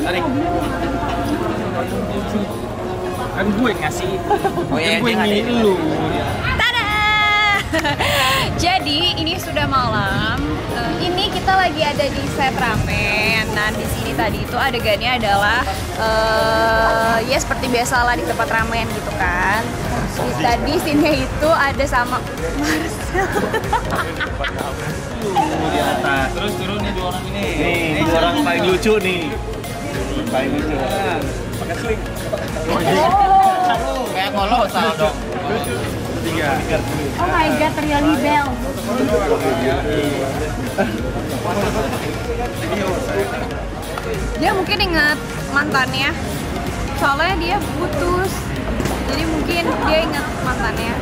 tarik kan gue ngasih Oh iya, kan gue ada. lu Tada! Jadi ini sudah malam. Eh, ini kita lagi ada di set ramen. Nah di sini tadi itu adegannya adalah eh ya seperti biasa lah di tempat ramen gitu kan. Di, tadi sini itu ada sama Marcel. di atas terus turun nih dua orang ini Nih, dua orang paling lucu nih. Paling lucu. pakai sling Kayak kalau salah dong. tiga Oh my god, really bell. Dia mungkin ingat mantannya. Soalnya dia putus. Jadi mungkin dia ingat mantannya.